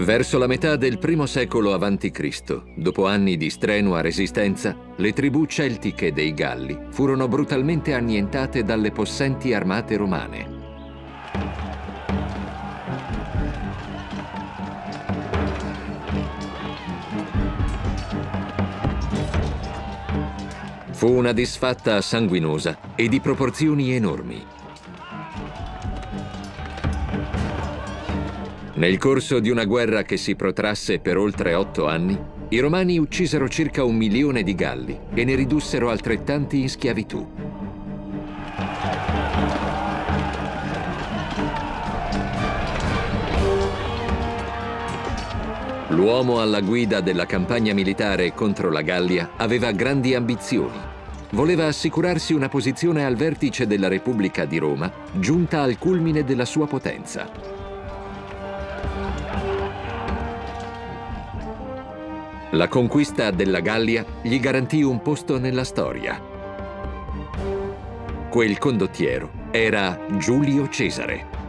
Verso la metà del primo secolo a.C., dopo anni di strenua resistenza, le tribù celtiche dei Galli furono brutalmente annientate dalle possenti armate romane. Fu una disfatta sanguinosa e di proporzioni enormi. Nel corso di una guerra che si protrasse per oltre otto anni, i Romani uccisero circa un milione di Galli e ne ridussero altrettanti in schiavitù. L'uomo alla guida della campagna militare contro la Gallia aveva grandi ambizioni. Voleva assicurarsi una posizione al vertice della Repubblica di Roma, giunta al culmine della sua potenza. La conquista della Gallia gli garantì un posto nella storia. Quel condottiero era Giulio Cesare.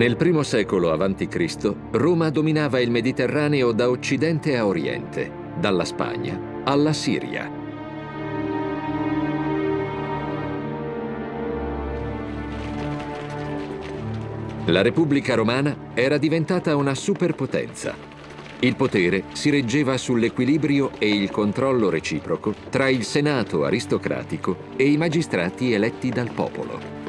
Nel primo secolo a.C. Roma dominava il Mediterraneo da occidente a oriente, dalla Spagna alla Siria. La Repubblica Romana era diventata una superpotenza. Il potere si reggeva sull'equilibrio e il controllo reciproco tra il Senato aristocratico e i magistrati eletti dal popolo.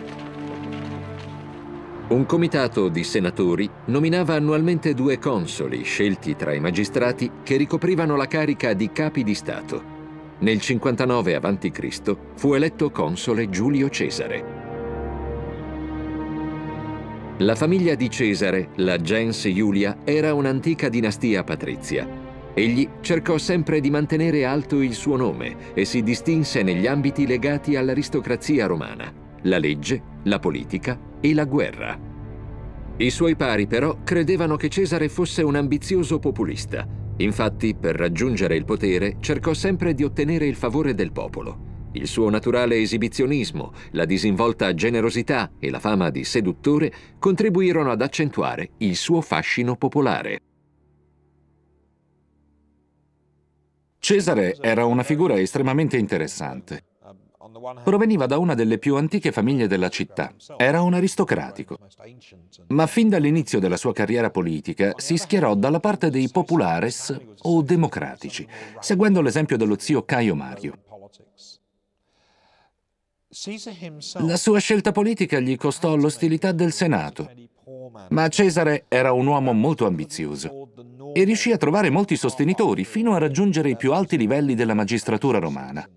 Un comitato di senatori nominava annualmente due consoli scelti tra i magistrati che ricoprivano la carica di capi di Stato. Nel 59 a.C. fu eletto console Giulio Cesare. La famiglia di Cesare, la gens Iulia, era un'antica dinastia patrizia. Egli cercò sempre di mantenere alto il suo nome e si distinse negli ambiti legati all'aristocrazia romana, la legge, la politica e la guerra. I suoi pari però credevano che Cesare fosse un ambizioso populista. Infatti, per raggiungere il potere, cercò sempre di ottenere il favore del popolo. Il suo naturale esibizionismo, la disinvolta generosità e la fama di seduttore contribuirono ad accentuare il suo fascino popolare. Cesare era una figura estremamente interessante. Proveniva da una delle più antiche famiglie della città. Era un aristocratico. Ma fin dall'inizio della sua carriera politica si schierò dalla parte dei populares o democratici, seguendo l'esempio dello zio Caio Mario. La sua scelta politica gli costò l'ostilità del Senato, ma Cesare era un uomo molto ambizioso e riuscì a trovare molti sostenitori fino a raggiungere i più alti livelli della magistratura romana.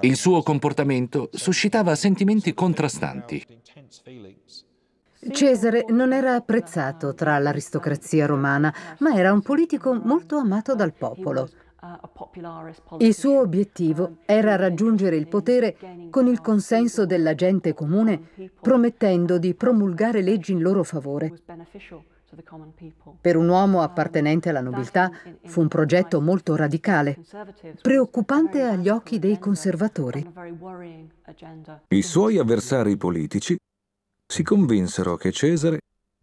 Il suo comportamento suscitava sentimenti contrastanti. Cesare non era apprezzato tra l'aristocrazia romana, ma era un politico molto amato dal popolo. Il suo obiettivo era raggiungere il potere con il consenso della gente comune, promettendo di promulgare leggi in loro favore. Per un uomo appartenente alla nobiltà fu un progetto molto radicale, preoccupante agli occhi dei conservatori. I suoi avversari politici si convinsero che Cesare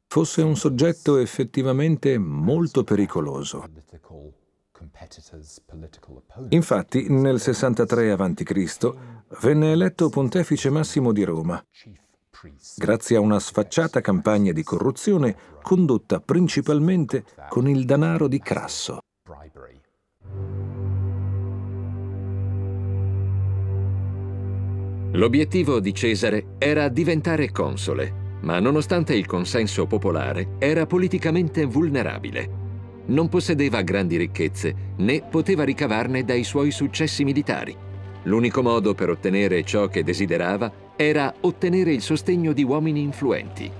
fosse un soggetto effettivamente molto pericoloso. Infatti, nel 63 a.C. venne eletto pontefice massimo di Roma grazie a una sfacciata campagna di corruzione condotta principalmente con il denaro di Crasso. L'obiettivo di Cesare era diventare console, ma nonostante il consenso popolare era politicamente vulnerabile. Non possedeva grandi ricchezze né poteva ricavarne dai suoi successi militari. L'unico modo per ottenere ciò che desiderava era ottenere il sostegno di uomini influenti.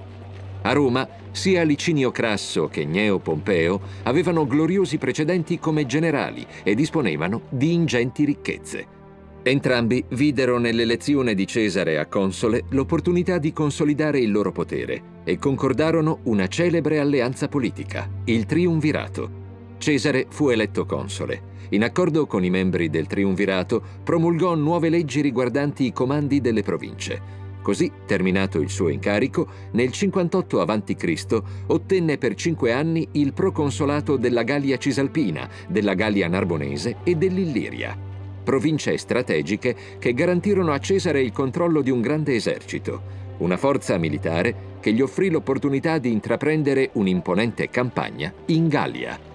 A Roma, sia Licinio Crasso che Gneo Pompeo avevano gloriosi precedenti come generali e disponevano di ingenti ricchezze. Entrambi videro nell'elezione di Cesare a console l'opportunità di consolidare il loro potere e concordarono una celebre alleanza politica, il Triumvirato. Cesare fu eletto console. In accordo con i membri del Triumvirato, promulgò nuove leggi riguardanti i comandi delle province. Così, terminato il suo incarico, nel 58 a.C. ottenne per cinque anni il proconsolato della Gallia Cisalpina, della Gallia Narbonese e dell'Illiria province strategiche che garantirono a Cesare il controllo di un grande esercito, una forza militare che gli offrì l'opportunità di intraprendere un'imponente campagna in Gallia.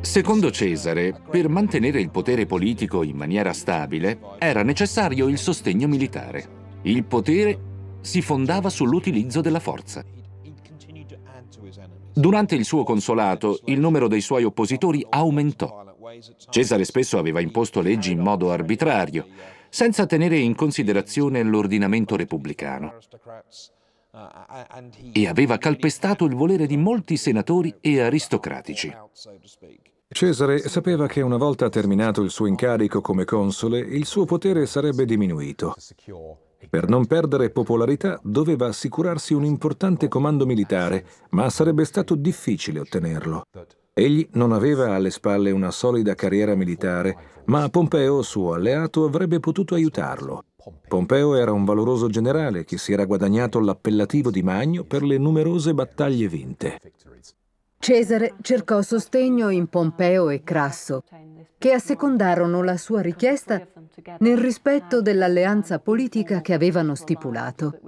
Secondo Cesare, per mantenere il potere politico in maniera stabile, era necessario il sostegno militare. Il potere si fondava sull'utilizzo della forza. Durante il suo consolato, il numero dei suoi oppositori aumentò Cesare spesso aveva imposto leggi in modo arbitrario, senza tenere in considerazione l'ordinamento repubblicano. E aveva calpestato il volere di molti senatori e aristocratici. Cesare sapeva che una volta terminato il suo incarico come console, il suo potere sarebbe diminuito. Per non perdere popolarità doveva assicurarsi un importante comando militare, ma sarebbe stato difficile ottenerlo. Egli non aveva alle spalle una solida carriera militare, ma Pompeo, suo alleato, avrebbe potuto aiutarlo. Pompeo era un valoroso generale che si era guadagnato l'appellativo di Magno per le numerose battaglie vinte. Cesare cercò sostegno in Pompeo e Crasso, che assecondarono la sua richiesta nel rispetto dell'alleanza politica che avevano stipulato.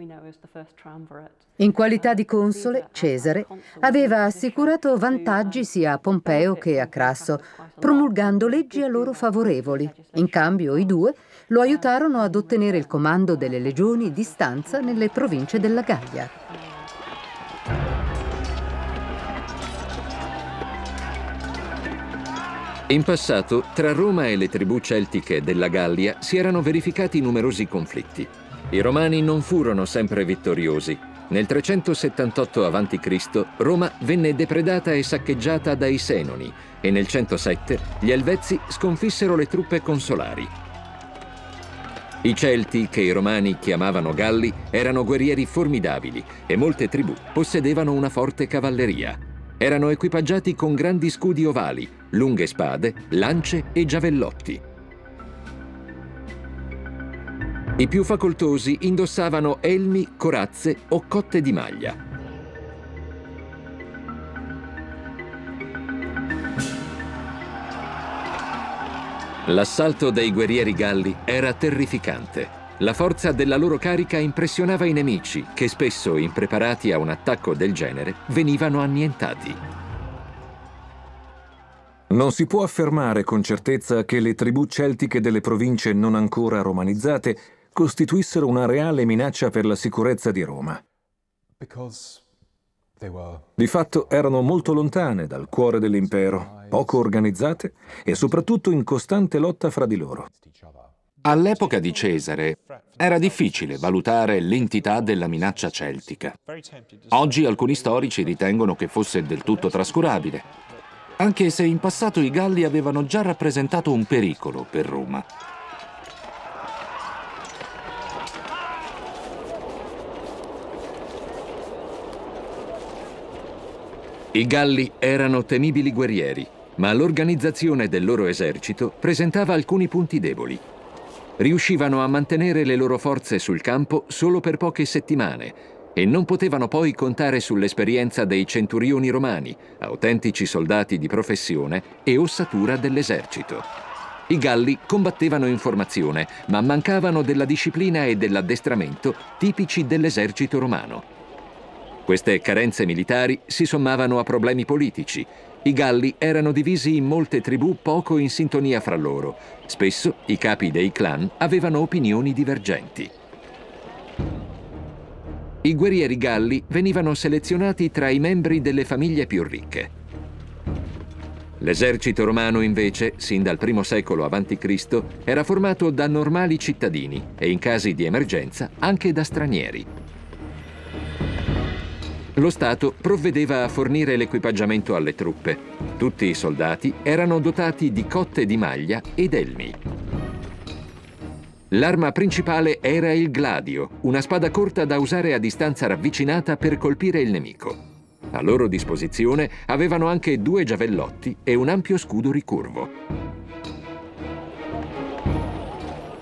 In qualità di console, Cesare aveva assicurato vantaggi sia a Pompeo che a Crasso, promulgando leggi a loro favorevoli. In cambio, i due lo aiutarono ad ottenere il comando delle legioni di stanza nelle province della Gallia. In passato, tra Roma e le tribù celtiche della Gallia si erano verificati numerosi conflitti. I romani non furono sempre vittoriosi nel 378 a.C. Roma venne depredata e saccheggiata dai Senoni e nel 107 gli Elvezi sconfissero le truppe consolari. I Celti, che i Romani chiamavano Galli, erano guerrieri formidabili e molte tribù possedevano una forte cavalleria. Erano equipaggiati con grandi scudi ovali, lunghe spade, lance e giavellotti. I più facoltosi indossavano elmi, corazze o cotte di maglia. L'assalto dei guerrieri galli era terrificante. La forza della loro carica impressionava i nemici, che spesso, impreparati a un attacco del genere, venivano annientati. Non si può affermare con certezza che le tribù celtiche delle province non ancora romanizzate costituissero una reale minaccia per la sicurezza di Roma. Di fatto erano molto lontane dal cuore dell'impero, poco organizzate e soprattutto in costante lotta fra di loro. All'epoca di Cesare era difficile valutare l'entità della minaccia celtica. Oggi alcuni storici ritengono che fosse del tutto trascurabile, anche se in passato i Galli avevano già rappresentato un pericolo per Roma. I Galli erano temibili guerrieri, ma l'organizzazione del loro esercito presentava alcuni punti deboli. Riuscivano a mantenere le loro forze sul campo solo per poche settimane e non potevano poi contare sull'esperienza dei centurioni romani, autentici soldati di professione e ossatura dell'esercito. I Galli combattevano in formazione, ma mancavano della disciplina e dell'addestramento tipici dell'esercito romano. Queste carenze militari si sommavano a problemi politici. I Galli erano divisi in molte tribù poco in sintonia fra loro. Spesso i capi dei clan avevano opinioni divergenti. I guerrieri galli venivano selezionati tra i membri delle famiglie più ricche. L'esercito romano invece, sin dal I secolo a.C., era formato da normali cittadini e in casi di emergenza anche da stranieri. Lo Stato provvedeva a fornire l'equipaggiamento alle truppe. Tutti i soldati erano dotati di cotte di maglia ed elmi. L'arma principale era il gladio, una spada corta da usare a distanza ravvicinata per colpire il nemico. A loro disposizione avevano anche due giavellotti e un ampio scudo ricurvo.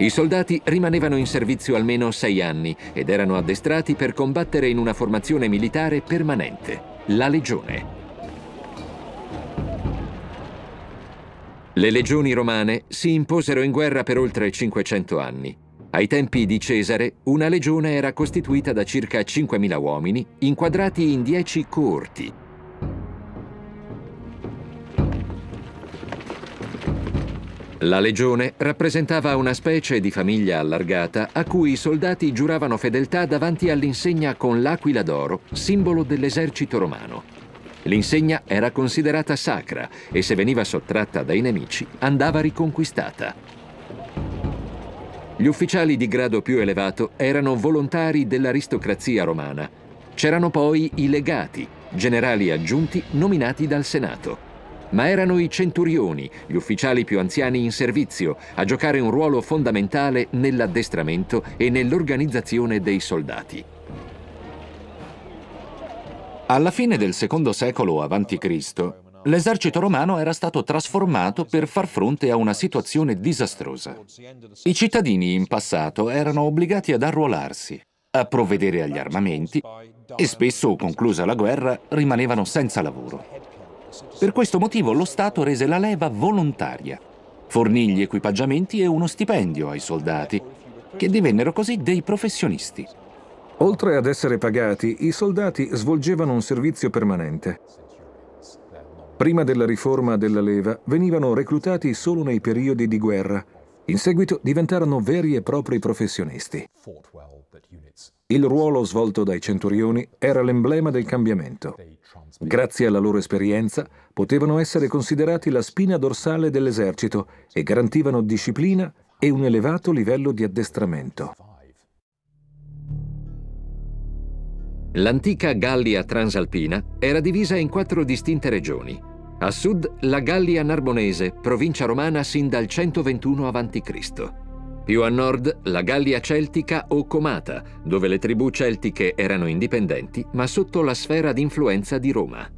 I soldati rimanevano in servizio almeno sei anni ed erano addestrati per combattere in una formazione militare permanente, la legione. Le legioni romane si imposero in guerra per oltre 500 anni. Ai tempi di Cesare, una legione era costituita da circa 5.000 uomini, inquadrati in 10 coorti. La legione rappresentava una specie di famiglia allargata a cui i soldati giuravano fedeltà davanti all'insegna con l'aquila d'oro, simbolo dell'esercito romano. L'insegna era considerata sacra e se veniva sottratta dai nemici andava riconquistata. Gli ufficiali di grado più elevato erano volontari dell'aristocrazia romana. C'erano poi i legati, generali aggiunti nominati dal Senato. Ma erano i centurioni, gli ufficiali più anziani in servizio, a giocare un ruolo fondamentale nell'addestramento e nell'organizzazione dei soldati. Alla fine del secondo secolo a.C., l'esercito romano era stato trasformato per far fronte a una situazione disastrosa. I cittadini in passato erano obbligati ad arruolarsi, a provvedere agli armamenti e spesso, conclusa la guerra, rimanevano senza lavoro. Per questo motivo lo Stato rese la leva volontaria, fornì gli equipaggiamenti e uno stipendio ai soldati, che divennero così dei professionisti. Oltre ad essere pagati, i soldati svolgevano un servizio permanente. Prima della riforma della leva venivano reclutati solo nei periodi di guerra. In seguito diventarono veri e propri professionisti. Il ruolo svolto dai centurioni era l'emblema del cambiamento. Grazie alla loro esperienza potevano essere considerati la spina dorsale dell'esercito e garantivano disciplina e un elevato livello di addestramento. L'antica Gallia transalpina era divisa in quattro distinte regioni. A sud la Gallia Narbonese, provincia romana sin dal 121 a.C. Più a nord la Gallia Celtica o Comata, dove le tribù celtiche erano indipendenti ma sotto la sfera d'influenza di Roma.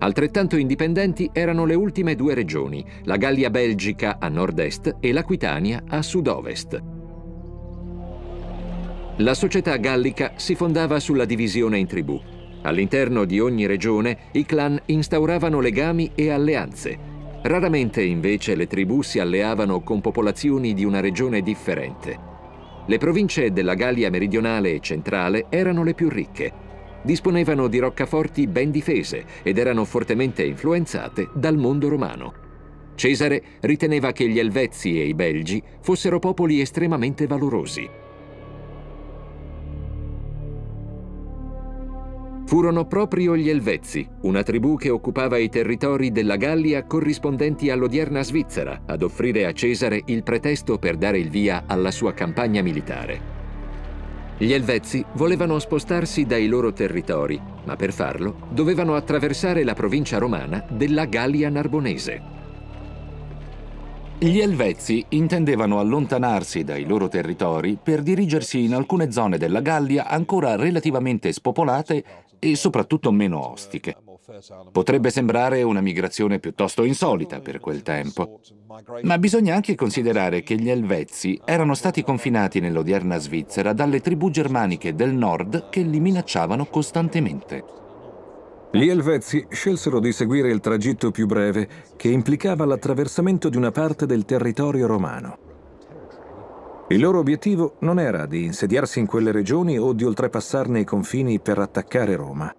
Altrettanto indipendenti erano le ultime due regioni, la Gallia Belgica a nord-est e l'Aquitania a sud-ovest. La società gallica si fondava sulla divisione in tribù. All'interno di ogni regione i clan instauravano legami e alleanze. Raramente invece le tribù si alleavano con popolazioni di una regione differente. Le province della Gallia meridionale e centrale erano le più ricche. Disponevano di roccaforti ben difese ed erano fortemente influenzate dal mondo romano. Cesare riteneva che gli Elvezzi e i Belgi fossero popoli estremamente valorosi. Furono proprio gli Elvezzi, una tribù che occupava i territori della Gallia corrispondenti all'odierna Svizzera, ad offrire a Cesare il pretesto per dare il via alla sua campagna militare. Gli Elvezzi volevano spostarsi dai loro territori, ma per farlo dovevano attraversare la provincia romana della Gallia Narbonese. Gli Elvezzi intendevano allontanarsi dai loro territori per dirigersi in alcune zone della Gallia ancora relativamente spopolate e soprattutto meno ostiche. Potrebbe sembrare una migrazione piuttosto insolita per quel tempo, ma bisogna anche considerare che gli Elvezzi erano stati confinati nell'odierna Svizzera dalle tribù germaniche del nord che li minacciavano costantemente. Gli Elvezzi scelsero di seguire il tragitto più breve, che implicava l'attraversamento di una parte del territorio romano. Il loro obiettivo non era di insediarsi in quelle regioni o di oltrepassarne i confini per attaccare Roma.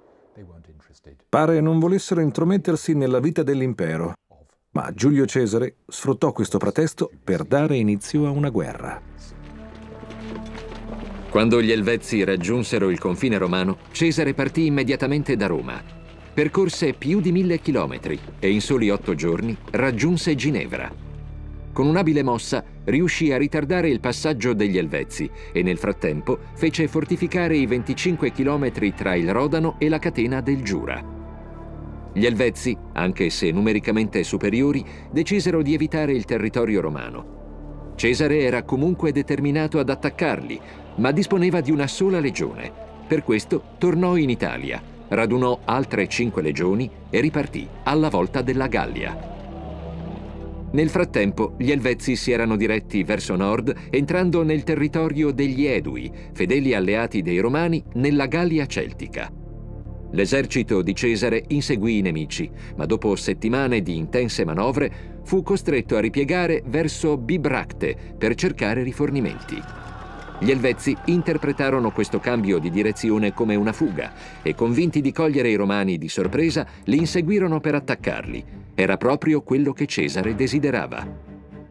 Pare non volessero intromettersi nella vita dell'impero, ma Giulio Cesare sfruttò questo pretesto per dare inizio a una guerra. Quando gli Elvezzi raggiunsero il confine romano, Cesare partì immediatamente da Roma Percorse più di mille chilometri e in soli otto giorni raggiunse Ginevra. Con un'abile mossa riuscì a ritardare il passaggio degli Elvezzi e nel frattempo fece fortificare i 25 chilometri tra il Rodano e la catena del Giura. Gli Elvezzi, anche se numericamente superiori, decisero di evitare il territorio romano. Cesare era comunque determinato ad attaccarli, ma disponeva di una sola legione. Per questo tornò in Italia, radunò altre cinque legioni e ripartì alla volta della Gallia. Nel frattempo gli Elvezzi si erano diretti verso nord, entrando nel territorio degli Edui, fedeli alleati dei Romani nella Gallia celtica. L'esercito di Cesare inseguì i nemici, ma dopo settimane di intense manovre fu costretto a ripiegare verso Bibracte per cercare rifornimenti. Gli Elvezzi interpretarono questo cambio di direzione come una fuga e, convinti di cogliere i Romani di sorpresa, li inseguirono per attaccarli. Era proprio quello che Cesare desiderava.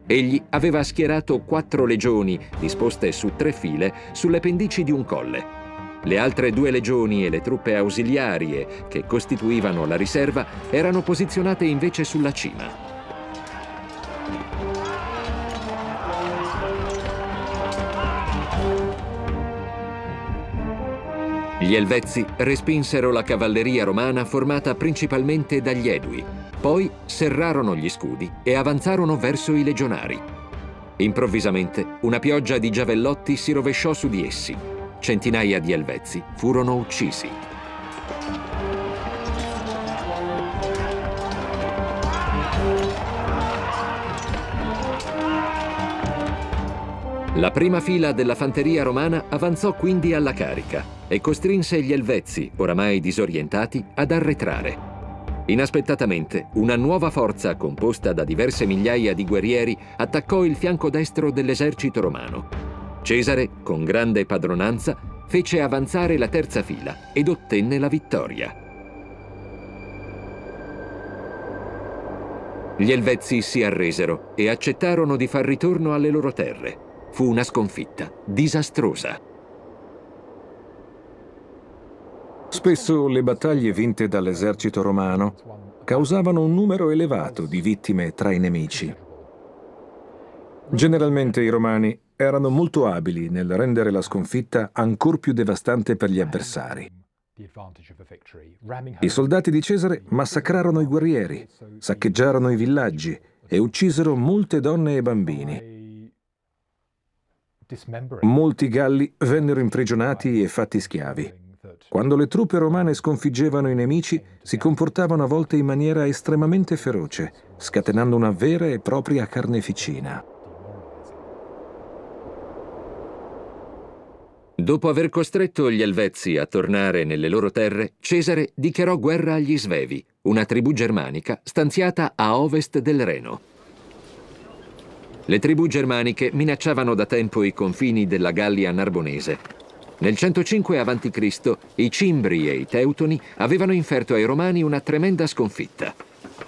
Egli aveva schierato quattro legioni, disposte su tre file, sulle pendici di un colle. Le altre due legioni e le truppe ausiliarie, che costituivano la riserva, erano posizionate invece sulla cima. Gli Elvezzi respinsero la cavalleria romana formata principalmente dagli Edui, poi serrarono gli scudi e avanzarono verso i legionari. Improvvisamente una pioggia di giavellotti si rovesciò su di essi. Centinaia di Elvezzi furono uccisi. La prima fila della fanteria romana avanzò quindi alla carica e costrinse gli Elvezzi, oramai disorientati, ad arretrare. Inaspettatamente, una nuova forza composta da diverse migliaia di guerrieri attaccò il fianco destro dell'esercito romano. Cesare, con grande padronanza, fece avanzare la terza fila ed ottenne la vittoria. Gli Elvezzi si arresero e accettarono di far ritorno alle loro terre. Fu una sconfitta disastrosa. Spesso le battaglie vinte dall'esercito romano causavano un numero elevato di vittime tra i nemici. Generalmente i romani erano molto abili nel rendere la sconfitta ancor più devastante per gli avversari. I soldati di Cesare massacrarono i guerrieri, saccheggiarono i villaggi e uccisero molte donne e bambini. Molti galli vennero imprigionati e fatti schiavi. Quando le truppe romane sconfiggevano i nemici, si comportavano a volte in maniera estremamente feroce, scatenando una vera e propria carneficina. Dopo aver costretto gli Elvezzi a tornare nelle loro terre, Cesare dichiarò guerra agli Svevi, una tribù germanica stanziata a ovest del Reno. Le tribù germaniche minacciavano da tempo i confini della Gallia narbonese. Nel 105 a.C. i Cimbri e i Teutoni avevano inferto ai Romani una tremenda sconfitta.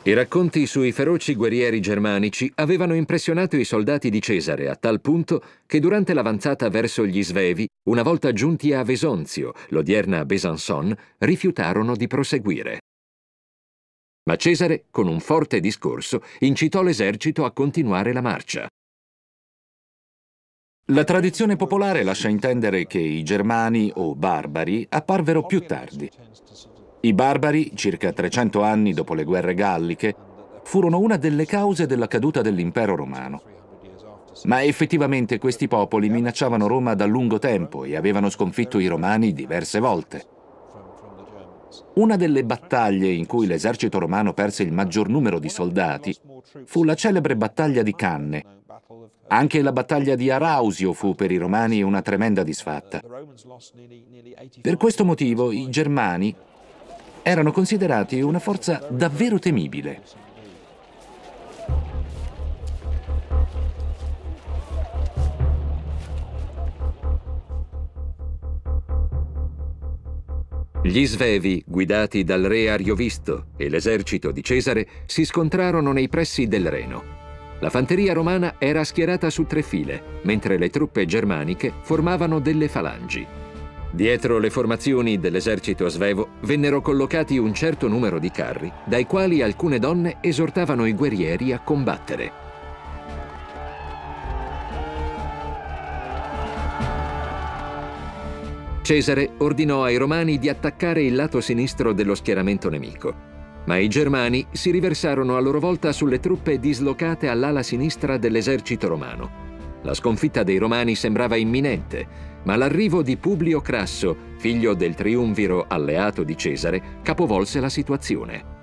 I racconti sui feroci guerrieri germanici avevano impressionato i soldati di Cesare a tal punto che durante l'avanzata verso gli Svevi, una volta giunti a Vesonzio, l'odierna Besançon, rifiutarono di proseguire. Ma Cesare, con un forte discorso, incitò l'esercito a continuare la marcia. La tradizione popolare lascia intendere che i germani o barbari apparvero più tardi. I barbari, circa 300 anni dopo le guerre galliche, furono una delle cause della caduta dell'impero romano. Ma effettivamente questi popoli minacciavano Roma da lungo tempo e avevano sconfitto i romani diverse volte. Una delle battaglie in cui l'esercito romano perse il maggior numero di soldati fu la celebre battaglia di Canne. Anche la battaglia di Arausio fu per i romani una tremenda disfatta. Per questo motivo i germani erano considerati una forza davvero temibile. Gli Svevi, guidati dal re Ariovisto e l'esercito di Cesare, si scontrarono nei pressi del Reno. La fanteria romana era schierata su tre file, mentre le truppe germaniche formavano delle falangi. Dietro le formazioni dell'esercito svevo vennero collocati un certo numero di carri, dai quali alcune donne esortavano i guerrieri a combattere. Cesare ordinò ai Romani di attaccare il lato sinistro dello schieramento nemico, ma i Germani si riversarono a loro volta sulle truppe dislocate all'ala sinistra dell'esercito romano. La sconfitta dei Romani sembrava imminente, ma l'arrivo di Publio Crasso, figlio del triumviro alleato di Cesare, capovolse la situazione.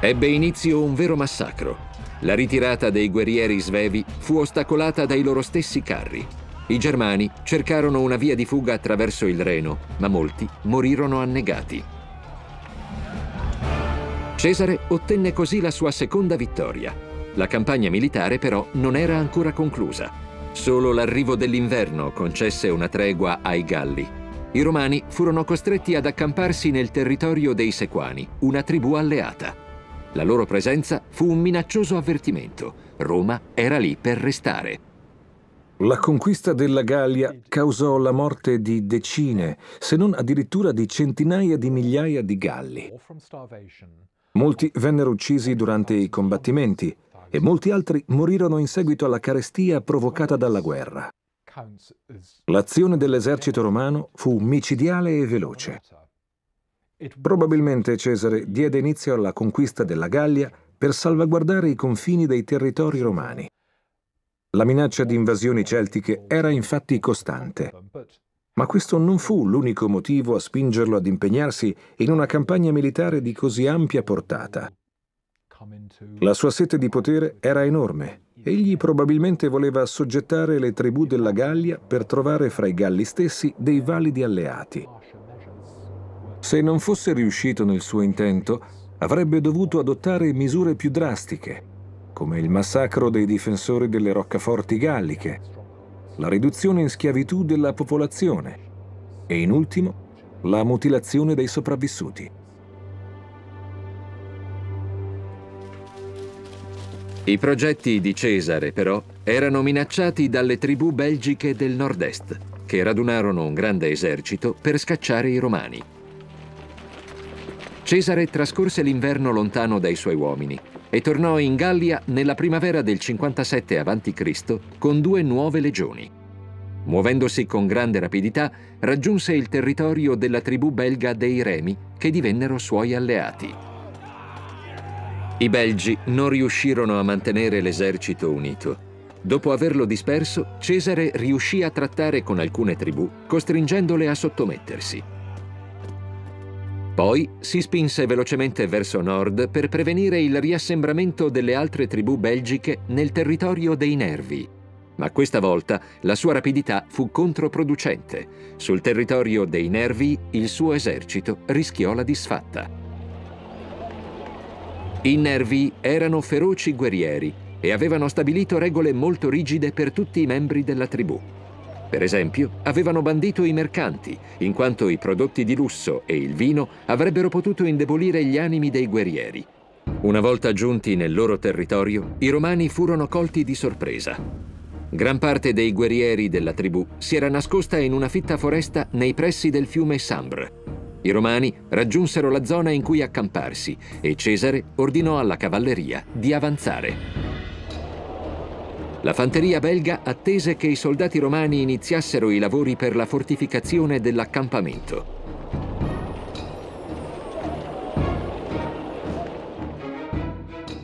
Ebbe inizio un vero massacro. La ritirata dei guerrieri svevi fu ostacolata dai loro stessi carri. I germani cercarono una via di fuga attraverso il Reno, ma molti morirono annegati. Cesare ottenne così la sua seconda vittoria. La campagna militare però non era ancora conclusa. Solo l'arrivo dell'inverno concesse una tregua ai Galli. I Romani furono costretti ad accamparsi nel territorio dei Sequani, una tribù alleata. La loro presenza fu un minaccioso avvertimento. Roma era lì per restare. La conquista della Gallia causò la morte di decine, se non addirittura di centinaia di migliaia di Galli. Molti vennero uccisi durante i combattimenti, e molti altri morirono in seguito alla carestia provocata dalla guerra. L'azione dell'esercito romano fu micidiale e veloce. Probabilmente Cesare diede inizio alla conquista della Gallia per salvaguardare i confini dei territori romani. La minaccia di invasioni celtiche era infatti costante. Ma questo non fu l'unico motivo a spingerlo ad impegnarsi in una campagna militare di così ampia portata. La sua sete di potere era enorme. Egli probabilmente voleva assoggettare le tribù della Gallia per trovare fra i Galli stessi dei validi alleati. Se non fosse riuscito nel suo intento, avrebbe dovuto adottare misure più drastiche, come il massacro dei difensori delle roccaforti galliche, la riduzione in schiavitù della popolazione e, in ultimo, la mutilazione dei sopravvissuti. I progetti di Cesare, però, erano minacciati dalle tribù belgiche del nord-est, che radunarono un grande esercito per scacciare i romani. Cesare trascorse l'inverno lontano dai suoi uomini e tornò in Gallia nella primavera del 57 a.C. con due nuove legioni. Muovendosi con grande rapidità, raggiunse il territorio della tribù belga dei Remi, che divennero suoi alleati. I belgi non riuscirono a mantenere l'esercito unito. Dopo averlo disperso, Cesare riuscì a trattare con alcune tribù, costringendole a sottomettersi. Poi si spinse velocemente verso nord per prevenire il riassembramento delle altre tribù belgiche nel territorio dei Nervi. Ma questa volta la sua rapidità fu controproducente. Sul territorio dei Nervi il suo esercito rischiò la disfatta. I Nervi erano feroci guerrieri e avevano stabilito regole molto rigide per tutti i membri della tribù. Per esempio, avevano bandito i mercanti, in quanto i prodotti di lusso e il vino avrebbero potuto indebolire gli animi dei guerrieri. Una volta giunti nel loro territorio, i romani furono colti di sorpresa. Gran parte dei guerrieri della tribù si era nascosta in una fitta foresta nei pressi del fiume Sambre. I romani raggiunsero la zona in cui accamparsi e Cesare ordinò alla cavalleria di avanzare. La fanteria belga attese che i soldati romani iniziassero i lavori per la fortificazione dell'accampamento.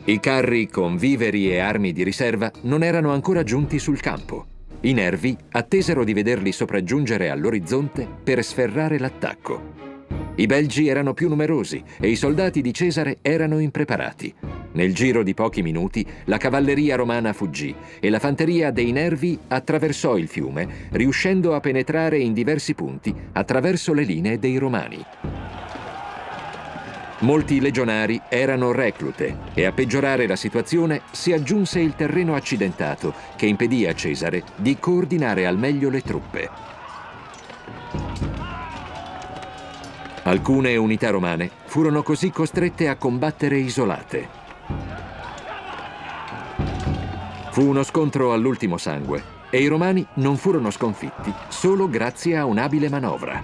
I carri con viveri e armi di riserva non erano ancora giunti sul campo. I nervi attesero di vederli sopraggiungere all'orizzonte per sferrare l'attacco. I belgi erano più numerosi e i soldati di Cesare erano impreparati. Nel giro di pochi minuti la cavalleria romana fuggì e la fanteria dei Nervi attraversò il fiume, riuscendo a penetrare in diversi punti attraverso le linee dei Romani. Molti legionari erano reclute e a peggiorare la situazione si aggiunse il terreno accidentato che impedì a Cesare di coordinare al meglio le truppe. Alcune unità romane furono così costrette a combattere isolate. Fu uno scontro all'ultimo sangue e i romani non furono sconfitti solo grazie a un'abile manovra.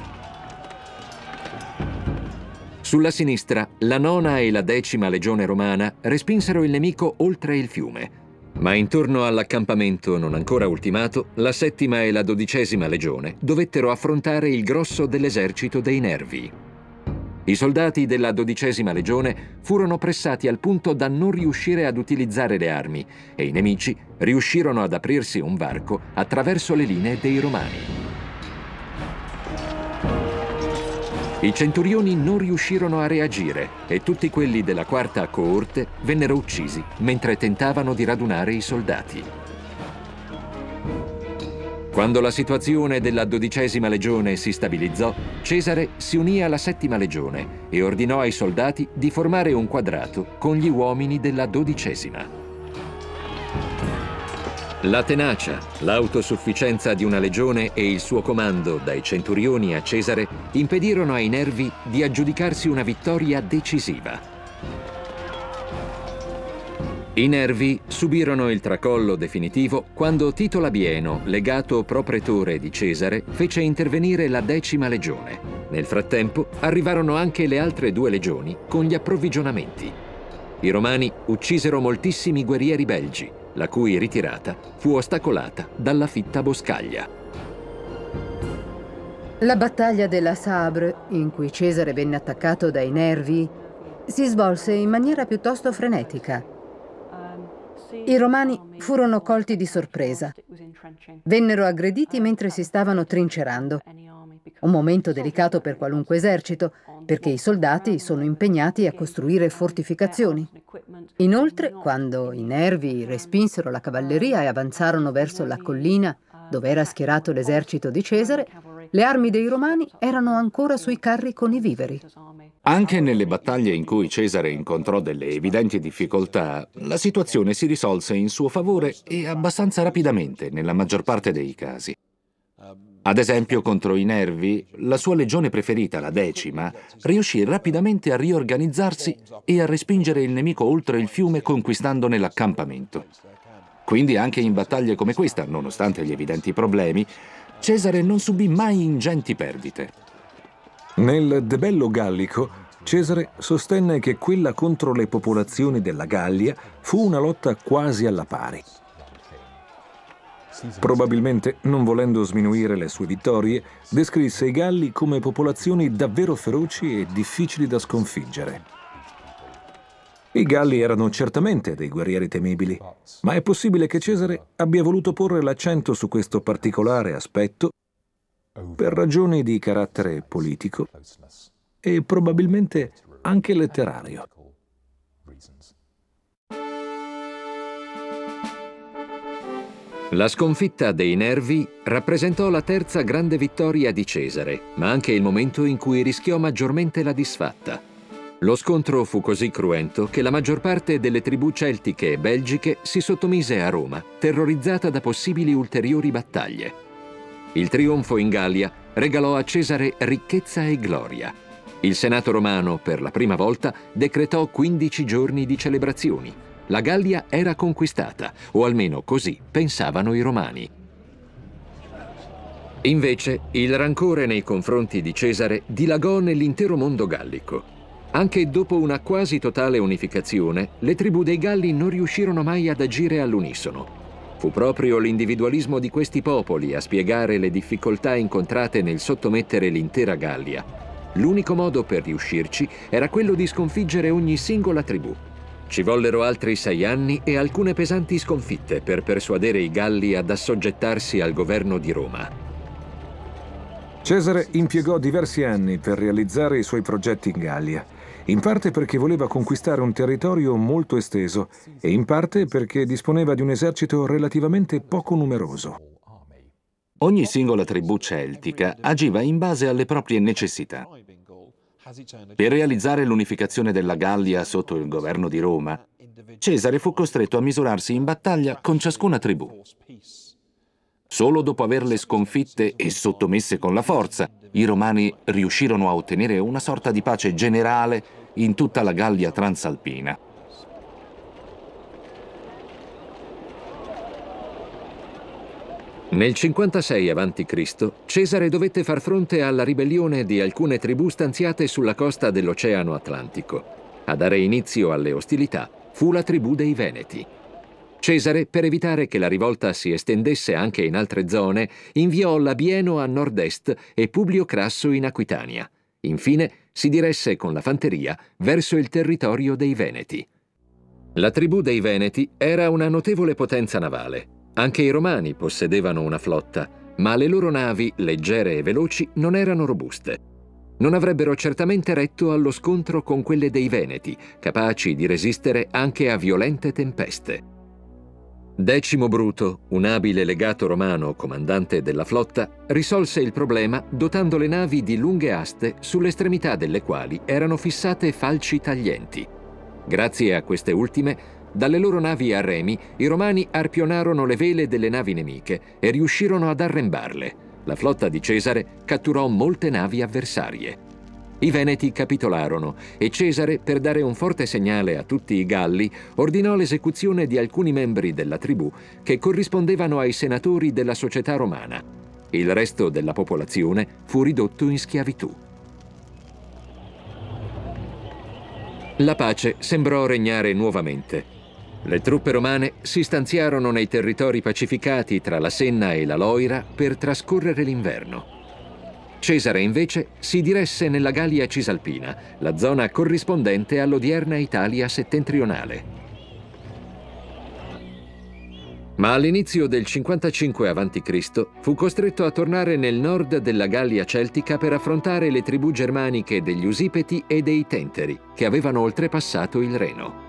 Sulla sinistra, la nona e la decima legione romana respinsero il nemico oltre il fiume, ma intorno all'accampamento non ancora ultimato, la settima e la dodicesima legione dovettero affrontare il grosso dell'esercito dei Nervi. I soldati della dodicesima legione furono pressati al punto da non riuscire ad utilizzare le armi e i nemici riuscirono ad aprirsi un varco attraverso le linee dei romani. I centurioni non riuscirono a reagire e tutti quelli della quarta coorte vennero uccisi mentre tentavano di radunare i soldati. Quando la situazione della dodicesima legione si stabilizzò, Cesare si unì alla settima legione e ordinò ai soldati di formare un quadrato con gli uomini della dodicesima. La tenacia, l'autosufficienza di una legione e il suo comando dai centurioni a Cesare impedirono ai nervi di aggiudicarsi una vittoria decisiva. I Nervi subirono il tracollo definitivo quando Tito Labieno, legato propretore di Cesare, fece intervenire la decima legione. Nel frattempo arrivarono anche le altre due legioni con gli approvvigionamenti. I romani uccisero moltissimi guerrieri belgi, la cui ritirata fu ostacolata dalla fitta boscaglia. La battaglia della Sabre, in cui Cesare venne attaccato dai Nervi, si svolse in maniera piuttosto frenetica. I romani furono colti di sorpresa. Vennero aggrediti mentre si stavano trincerando. Un momento delicato per qualunque esercito, perché i soldati sono impegnati a costruire fortificazioni. Inoltre, quando i nervi respinsero la cavalleria e avanzarono verso la collina dove era schierato l'esercito di Cesare, le armi dei romani erano ancora sui carri con i viveri. Anche nelle battaglie in cui Cesare incontrò delle evidenti difficoltà, la situazione si risolse in suo favore e abbastanza rapidamente nella maggior parte dei casi. Ad esempio, contro i Nervi, la sua legione preferita, la decima, riuscì rapidamente a riorganizzarsi e a respingere il nemico oltre il fiume conquistandone l'accampamento. Quindi anche in battaglie come questa, nonostante gli evidenti problemi, Cesare non subì mai ingenti perdite. Nel debello gallico, Cesare sostenne che quella contro le popolazioni della Gallia fu una lotta quasi alla pari. Probabilmente, non volendo sminuire le sue vittorie, descrisse i Galli come popolazioni davvero feroci e difficili da sconfiggere. I Galli erano certamente dei guerrieri temibili, ma è possibile che Cesare abbia voluto porre l'accento su questo particolare aspetto per ragioni di carattere politico e probabilmente anche letterario. La sconfitta dei Nervi rappresentò la terza grande vittoria di Cesare, ma anche il momento in cui rischiò maggiormente la disfatta. Lo scontro fu così cruento che la maggior parte delle tribù celtiche e belgiche si sottomise a Roma, terrorizzata da possibili ulteriori battaglie. Il trionfo in Gallia regalò a Cesare ricchezza e gloria. Il Senato romano, per la prima volta, decretò 15 giorni di celebrazioni. La Gallia era conquistata, o almeno così pensavano i romani. Invece, il rancore nei confronti di Cesare dilagò nell'intero mondo gallico. Anche dopo una quasi totale unificazione, le tribù dei Galli non riuscirono mai ad agire all'unisono. Fu proprio l'individualismo di questi popoli a spiegare le difficoltà incontrate nel sottomettere l'intera Gallia. L'unico modo per riuscirci era quello di sconfiggere ogni singola tribù. Ci vollero altri sei anni e alcune pesanti sconfitte per persuadere i Galli ad assoggettarsi al governo di Roma. Cesare impiegò diversi anni per realizzare i suoi progetti in Gallia in parte perché voleva conquistare un territorio molto esteso e in parte perché disponeva di un esercito relativamente poco numeroso. Ogni singola tribù celtica agiva in base alle proprie necessità. Per realizzare l'unificazione della Gallia sotto il governo di Roma, Cesare fu costretto a misurarsi in battaglia con ciascuna tribù. Solo dopo averle sconfitte e sottomesse con la forza, i romani riuscirono a ottenere una sorta di pace generale in tutta la Gallia transalpina. Nel 56 a.C. Cesare dovette far fronte alla ribellione di alcune tribù stanziate sulla costa dell'Oceano Atlantico. A dare inizio alle ostilità fu la tribù dei Veneti. Cesare, per evitare che la rivolta si estendesse anche in altre zone, inviò Labieno a nord-est e Publio Crasso in Aquitania. Infine si diresse con la fanteria verso il territorio dei Veneti. La tribù dei Veneti era una notevole potenza navale. Anche i romani possedevano una flotta, ma le loro navi, leggere e veloci, non erano robuste. Non avrebbero certamente retto allo scontro con quelle dei Veneti, capaci di resistere anche a violente tempeste. Decimo Bruto, un abile legato romano comandante della flotta, risolse il problema dotando le navi di lunghe aste sull'estremità delle quali erano fissate falci taglienti. Grazie a queste ultime, dalle loro navi a remi, i romani arpionarono le vele delle navi nemiche e riuscirono ad arrembarle. La flotta di Cesare catturò molte navi avversarie. I Veneti capitolarono e Cesare, per dare un forte segnale a tutti i Galli, ordinò l'esecuzione di alcuni membri della tribù che corrispondevano ai senatori della società romana. Il resto della popolazione fu ridotto in schiavitù. La pace sembrò regnare nuovamente. Le truppe romane si stanziarono nei territori pacificati tra la Senna e la Loira per trascorrere l'inverno. Cesare invece si diresse nella Gallia Cisalpina, la zona corrispondente all'odierna Italia settentrionale. Ma all'inizio del 55 a.C. fu costretto a tornare nel nord della Gallia celtica per affrontare le tribù germaniche degli Usipeti e dei Tenteri, che avevano oltrepassato il Reno.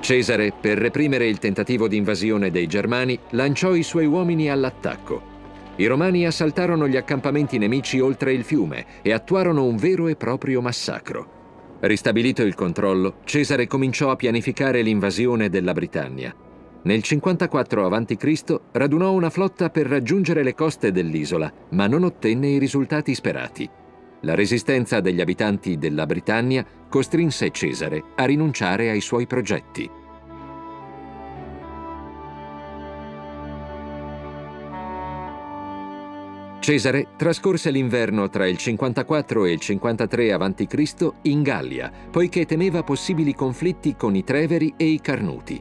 Cesare, per reprimere il tentativo di invasione dei Germani, lanciò i suoi uomini all'attacco. I romani assaltarono gli accampamenti nemici oltre il fiume e attuarono un vero e proprio massacro. Ristabilito il controllo, Cesare cominciò a pianificare l'invasione della Britannia. Nel 54 a.C. radunò una flotta per raggiungere le coste dell'isola, ma non ottenne i risultati sperati. La resistenza degli abitanti della Britannia costrinse Cesare a rinunciare ai suoi progetti. Cesare trascorse l'inverno tra il 54 e il 53 a.C. in Gallia, poiché temeva possibili conflitti con i Treveri e i Carnuti.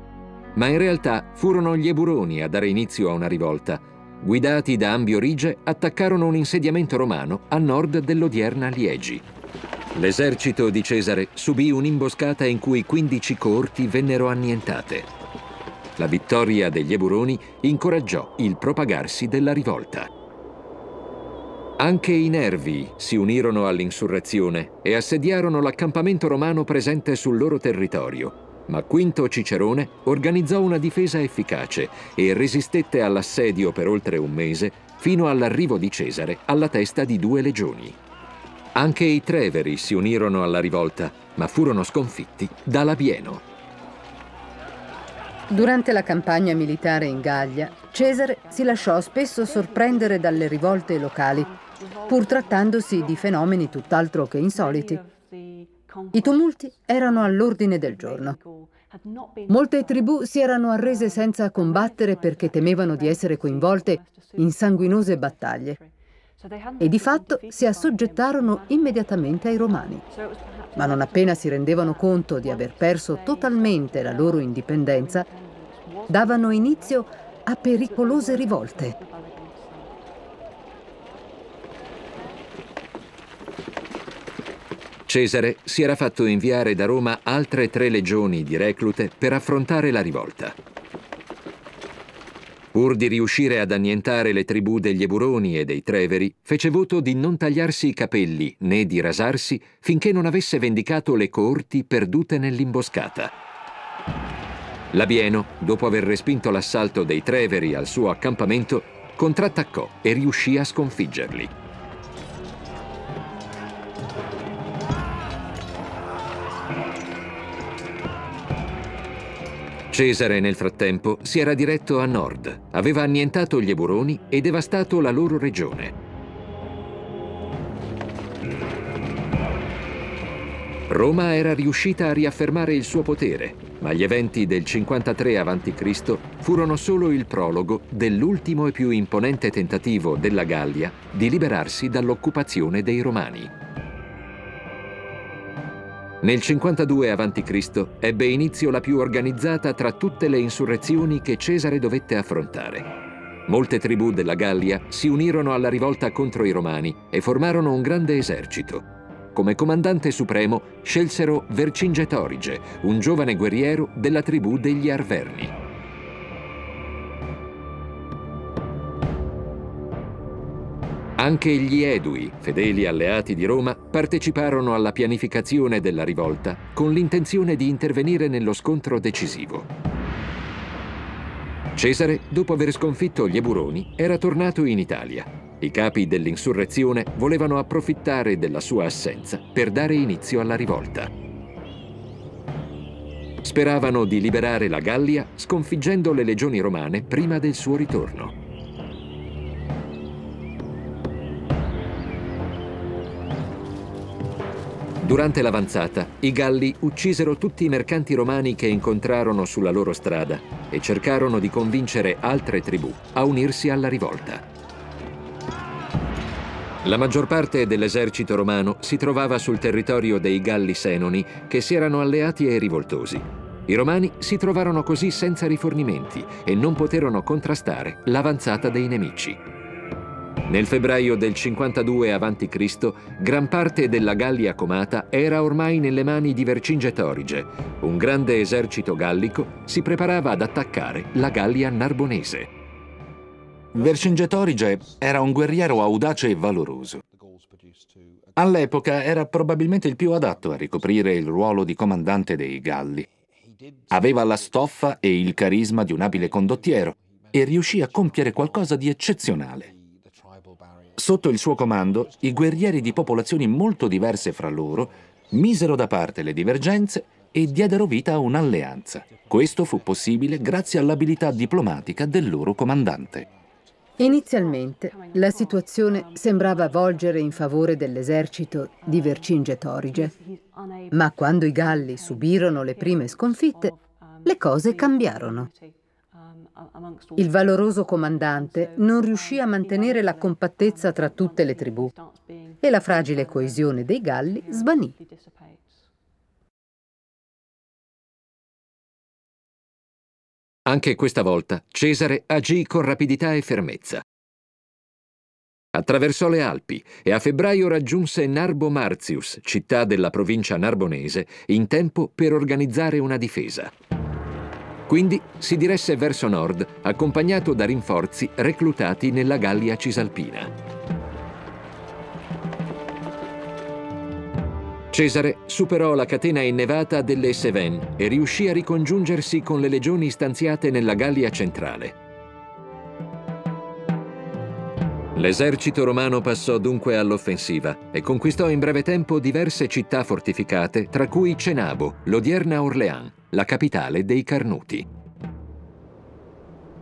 Ma in realtà furono gli Eburoni a dare inizio a una rivolta. Guidati da Ambio Rige, attaccarono un insediamento romano a nord dell'odierna Liegi. L'esercito di Cesare subì un'imboscata in cui 15 coorti vennero annientate. La vittoria degli Eburoni incoraggiò il propagarsi della rivolta. Anche i Nervi si unirono all'insurrezione e assediarono l'accampamento romano presente sul loro territorio, ma Quinto Cicerone organizzò una difesa efficace e resistette all'assedio per oltre un mese fino all'arrivo di Cesare alla testa di due legioni. Anche i Treveri si unirono alla rivolta, ma furono sconfitti da Labieno. Durante la campagna militare in Gallia, Cesare si lasciò spesso sorprendere dalle rivolte locali pur trattandosi di fenomeni tutt'altro che insoliti. I tumulti erano all'ordine del giorno. Molte tribù si erano arrese senza combattere perché temevano di essere coinvolte in sanguinose battaglie e di fatto si assoggettarono immediatamente ai romani. Ma non appena si rendevano conto di aver perso totalmente la loro indipendenza, davano inizio a pericolose rivolte. Cesare si era fatto inviare da Roma altre tre legioni di reclute per affrontare la rivolta. Pur di riuscire ad annientare le tribù degli Eburoni e dei Treveri, fece voto di non tagliarsi i capelli né di rasarsi finché non avesse vendicato le coorti perdute nell'imboscata. Labieno, dopo aver respinto l'assalto dei Treveri al suo accampamento, contrattaccò e riuscì a sconfiggerli. Cesare nel frattempo si era diretto a nord, aveva annientato gli Eburoni e devastato la loro regione. Roma era riuscita a riaffermare il suo potere, ma gli eventi del 53 a.C. furono solo il prologo dell'ultimo e più imponente tentativo della Gallia di liberarsi dall'occupazione dei Romani. Nel 52 a.C. ebbe inizio la più organizzata tra tutte le insurrezioni che Cesare dovette affrontare. Molte tribù della Gallia si unirono alla rivolta contro i Romani e formarono un grande esercito. Come comandante supremo scelsero Vercingetorige, un giovane guerriero della tribù degli Arverni. Anche gli Edui, fedeli alleati di Roma, parteciparono alla pianificazione della rivolta con l'intenzione di intervenire nello scontro decisivo. Cesare, dopo aver sconfitto gli Eburoni, era tornato in Italia. I capi dell'insurrezione volevano approfittare della sua assenza per dare inizio alla rivolta. Speravano di liberare la Gallia sconfiggendo le legioni romane prima del suo ritorno. Durante l'avanzata, i Galli uccisero tutti i mercanti romani che incontrarono sulla loro strada e cercarono di convincere altre tribù a unirsi alla rivolta. La maggior parte dell'esercito romano si trovava sul territorio dei Galli Senoni che si erano alleati ai rivoltosi. I romani si trovarono così senza rifornimenti e non poterono contrastare l'avanzata dei nemici. Nel febbraio del 52 a.C., gran parte della Gallia comata era ormai nelle mani di Vercingetorige. Un grande esercito gallico si preparava ad attaccare la Gallia narbonese. Vercingetorige era un guerriero audace e valoroso. All'epoca era probabilmente il più adatto a ricoprire il ruolo di comandante dei Galli. Aveva la stoffa e il carisma di un abile condottiero e riuscì a compiere qualcosa di eccezionale. Sotto il suo comando, i guerrieri di popolazioni molto diverse fra loro misero da parte le divergenze e diedero vita a un'alleanza. Questo fu possibile grazie all'abilità diplomatica del loro comandante. Inizialmente la situazione sembrava volgere in favore dell'esercito di Vercingetorige, ma quando i Galli subirono le prime sconfitte, le cose cambiarono. Il valoroso comandante non riuscì a mantenere la compattezza tra tutte le tribù e la fragile coesione dei Galli svanì. Anche questa volta Cesare agì con rapidità e fermezza. Attraversò le Alpi e a febbraio raggiunse Narbo Martius, città della provincia narbonese, in tempo per organizzare una difesa. Quindi si diresse verso nord, accompagnato da rinforzi reclutati nella Gallia Cisalpina. Cesare superò la catena innevata delle Cevennes e riuscì a ricongiungersi con le legioni stanziate nella Gallia centrale. L'esercito romano passò dunque all'offensiva e conquistò in breve tempo diverse città fortificate, tra cui Cenabo, l'odierna Orléans la capitale dei Carnuti.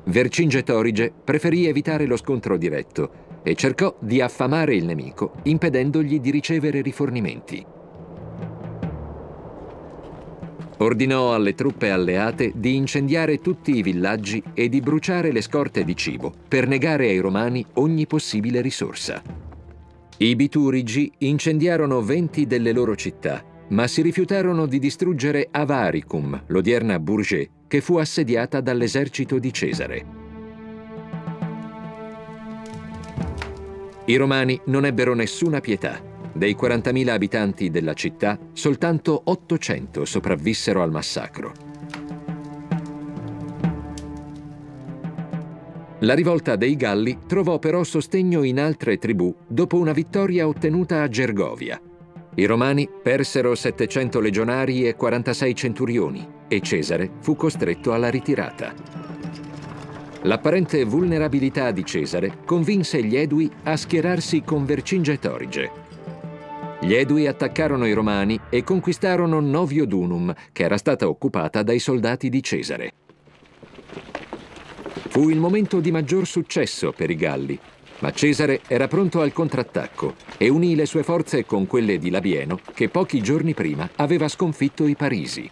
Vercingetorige preferì evitare lo scontro diretto e cercò di affamare il nemico impedendogli di ricevere rifornimenti. Ordinò alle truppe alleate di incendiare tutti i villaggi e di bruciare le scorte di cibo per negare ai romani ogni possibile risorsa. I biturigi incendiarono 20 delle loro città ma si rifiutarono di distruggere Avaricum, l'odierna Bourget, che fu assediata dall'esercito di Cesare. I romani non ebbero nessuna pietà. Dei 40.000 abitanti della città, soltanto 800 sopravvissero al massacro. La rivolta dei Galli trovò però sostegno in altre tribù dopo una vittoria ottenuta a Gergovia, i Romani persero 700 legionari e 46 centurioni e Cesare fu costretto alla ritirata. L'apparente vulnerabilità di Cesare convinse gli Edui a schierarsi con Vercingetorige. Gli Edui attaccarono i Romani e conquistarono Novio Dunum, che era stata occupata dai soldati di Cesare. Fu il momento di maggior successo per i Galli, ma Cesare era pronto al contrattacco e unì le sue forze con quelle di Labieno che pochi giorni prima aveva sconfitto i Parisi.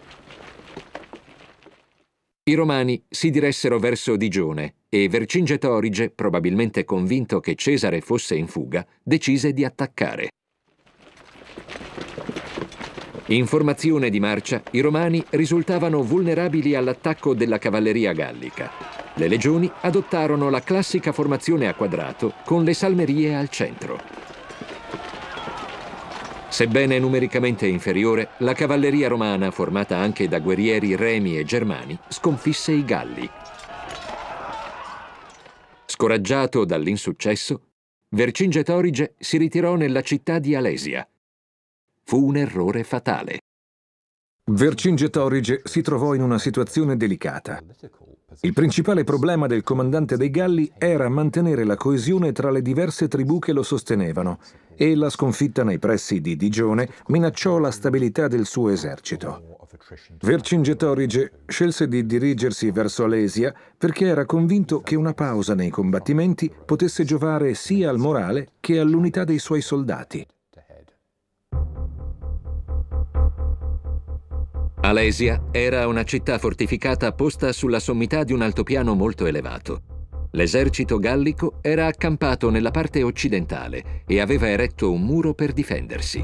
I Romani si diressero verso Digione e Vercingetorige, probabilmente convinto che Cesare fosse in fuga, decise di attaccare. In formazione di marcia, i Romani risultavano vulnerabili all'attacco della cavalleria gallica. Le legioni adottarono la classica formazione a quadrato con le salmerie al centro. Sebbene numericamente inferiore, la cavalleria romana, formata anche da guerrieri remi e germani, sconfisse i Galli. Scoraggiato dall'insuccesso, Vercingetorige si ritirò nella città di Alesia. Fu un errore fatale. Vercingetorige si trovò in una situazione delicata. Il principale problema del comandante dei Galli era mantenere la coesione tra le diverse tribù che lo sostenevano e la sconfitta nei pressi di Digione minacciò la stabilità del suo esercito. Vercingetorige scelse di dirigersi verso Alesia perché era convinto che una pausa nei combattimenti potesse giovare sia al morale che all'unità dei suoi soldati. Alesia era una città fortificata posta sulla sommità di un altopiano molto elevato. L'esercito gallico era accampato nella parte occidentale e aveva eretto un muro per difendersi.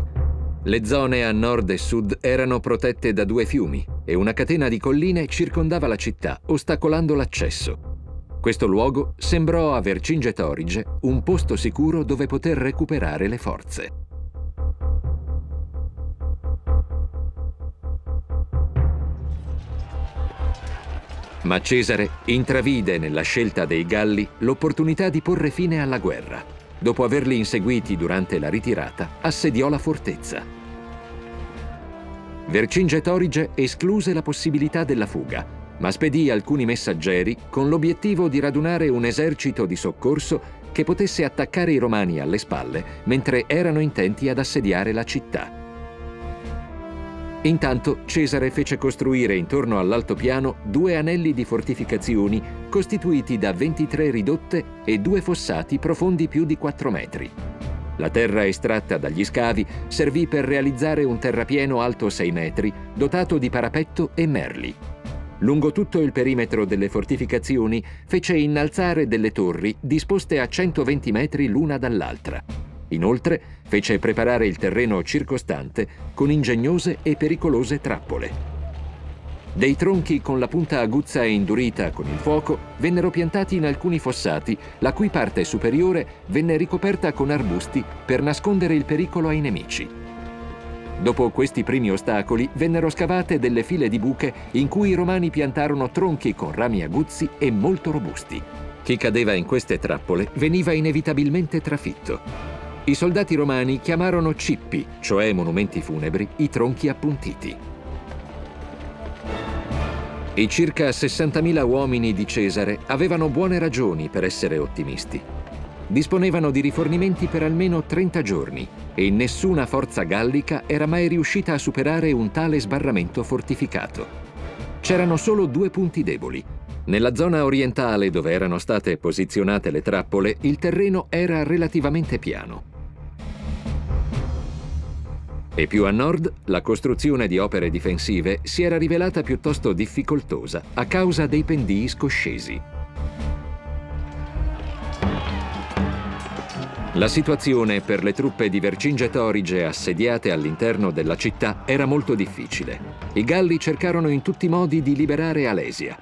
Le zone a nord e sud erano protette da due fiumi e una catena di colline circondava la città, ostacolando l'accesso. Questo luogo sembrò a Vercingetorige un posto sicuro dove poter recuperare le forze. Ma Cesare intravide nella scelta dei Galli l'opportunità di porre fine alla guerra. Dopo averli inseguiti durante la ritirata, assediò la fortezza. Vercingetorige escluse la possibilità della fuga, ma spedì alcuni messaggeri con l'obiettivo di radunare un esercito di soccorso che potesse attaccare i romani alle spalle mentre erano intenti ad assediare la città. Intanto Cesare fece costruire intorno all'altopiano due anelli di fortificazioni costituiti da 23 ridotte e due fossati profondi più di 4 metri. La terra estratta dagli scavi servì per realizzare un terrapieno alto 6 metri, dotato di parapetto e merli. Lungo tutto il perimetro delle fortificazioni fece innalzare delle torri disposte a 120 metri l'una dall'altra. Inoltre fece preparare il terreno circostante con ingegnose e pericolose trappole. Dei tronchi con la punta aguzza e indurita con il fuoco vennero piantati in alcuni fossati, la cui parte superiore venne ricoperta con arbusti per nascondere il pericolo ai nemici. Dopo questi primi ostacoli vennero scavate delle file di buche in cui i romani piantarono tronchi con rami aguzzi e molto robusti. Chi cadeva in queste trappole veniva inevitabilmente trafitto. I soldati romani chiamarono cippi, cioè monumenti funebri, i tronchi appuntiti. I circa 60.000 uomini di Cesare avevano buone ragioni per essere ottimisti. Disponevano di rifornimenti per almeno 30 giorni e nessuna forza gallica era mai riuscita a superare un tale sbarramento fortificato. C'erano solo due punti deboli. Nella zona orientale dove erano state posizionate le trappole, il terreno era relativamente piano. E più a nord, la costruzione di opere difensive si era rivelata piuttosto difficoltosa a causa dei pendii scoscesi. La situazione per le truppe di Vercingetorige assediate all'interno della città era molto difficile. I Galli cercarono in tutti i modi di liberare Alesia.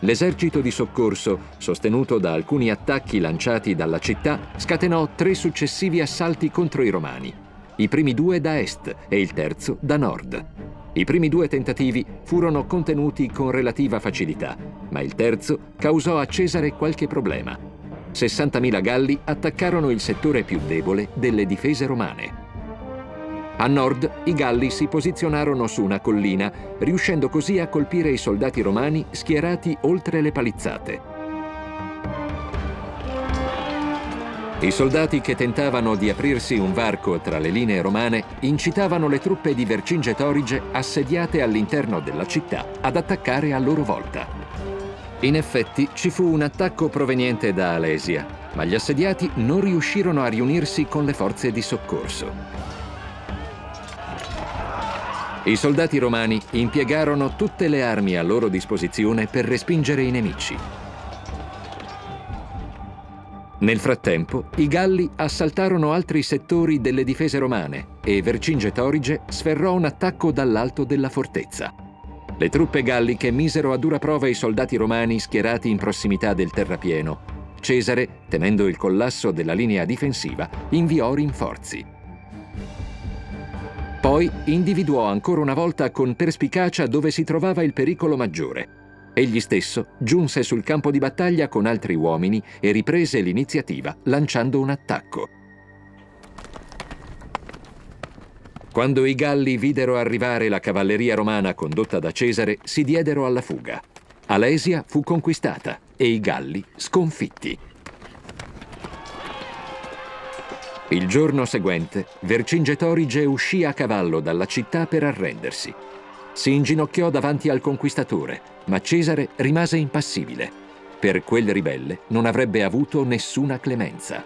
L'esercito di soccorso, sostenuto da alcuni attacchi lanciati dalla città, scatenò tre successivi assalti contro i Romani i primi due da est e il terzo da nord. I primi due tentativi furono contenuti con relativa facilità, ma il terzo causò a Cesare qualche problema. 60.000 galli attaccarono il settore più debole delle difese romane. A nord i Galli si posizionarono su una collina, riuscendo così a colpire i soldati romani schierati oltre le palizzate. I soldati che tentavano di aprirsi un varco tra le linee romane incitavano le truppe di Vercingetorige assediate all'interno della città ad attaccare a loro volta. In effetti ci fu un attacco proveniente da Alesia, ma gli assediati non riuscirono a riunirsi con le forze di soccorso. I soldati romani impiegarono tutte le armi a loro disposizione per respingere i nemici. Nel frattempo, i Galli assaltarono altri settori delle difese romane e Vercingetorige sferrò un attacco dall'alto della fortezza. Le truppe galliche misero a dura prova i soldati romani schierati in prossimità del terrapieno. Cesare, temendo il collasso della linea difensiva, inviò rinforzi. Poi individuò ancora una volta con perspicacia dove si trovava il pericolo maggiore. Egli stesso giunse sul campo di battaglia con altri uomini e riprese l'iniziativa lanciando un attacco. Quando i Galli videro arrivare la cavalleria romana condotta da Cesare, si diedero alla fuga. Alesia fu conquistata e i Galli sconfitti. Il giorno seguente, Vercingetorige uscì a cavallo dalla città per arrendersi. Si inginocchiò davanti al conquistatore, ma Cesare rimase impassibile. Per quel ribelle non avrebbe avuto nessuna clemenza.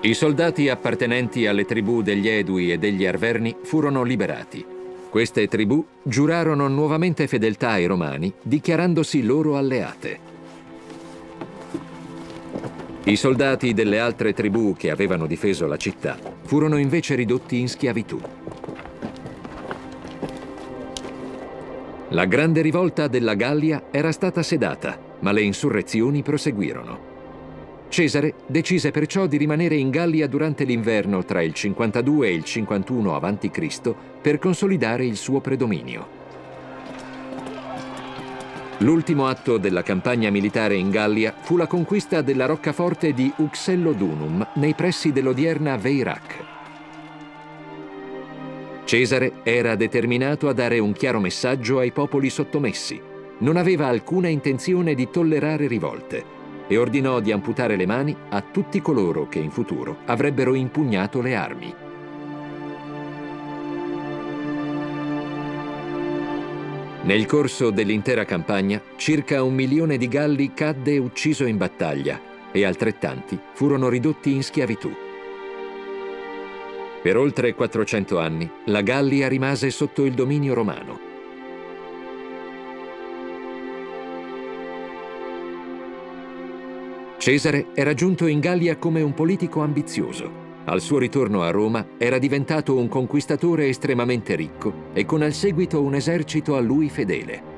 I soldati appartenenti alle tribù degli Edui e degli Arverni furono liberati. Queste tribù giurarono nuovamente fedeltà ai Romani, dichiarandosi loro alleate. I soldati delle altre tribù che avevano difeso la città furono invece ridotti in schiavitù. La grande rivolta della Gallia era stata sedata, ma le insurrezioni proseguirono. Cesare decise perciò di rimanere in Gallia durante l'inverno tra il 52 e il 51 a.C. per consolidare il suo predominio. L'ultimo atto della campagna militare in Gallia fu la conquista della roccaforte di Uxello Dunum nei pressi dell'odierna Veirac. Cesare era determinato a dare un chiaro messaggio ai popoli sottomessi. Non aveva alcuna intenzione di tollerare rivolte e ordinò di amputare le mani a tutti coloro che in futuro avrebbero impugnato le armi. Nel corso dell'intera campagna, circa un milione di Galli cadde ucciso in battaglia e altrettanti furono ridotti in schiavitù. Per oltre 400 anni, la Gallia rimase sotto il dominio romano. Cesare era giunto in Gallia come un politico ambizioso. Al suo ritorno a Roma era diventato un conquistatore estremamente ricco e con al seguito un esercito a lui fedele.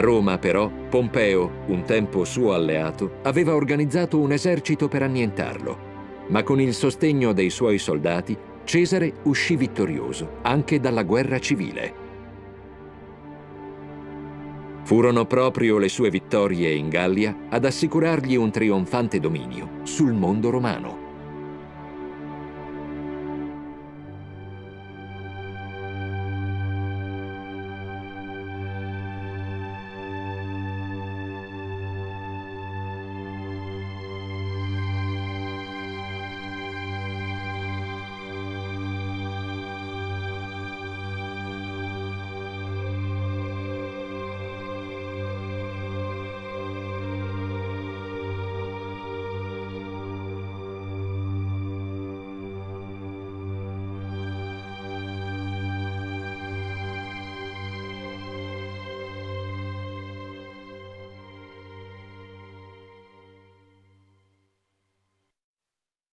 A Roma, però, Pompeo, un tempo suo alleato, aveva organizzato un esercito per annientarlo. Ma con il sostegno dei suoi soldati, Cesare uscì vittorioso anche dalla guerra civile. Furono proprio le sue vittorie in Gallia ad assicurargli un trionfante dominio sul mondo romano.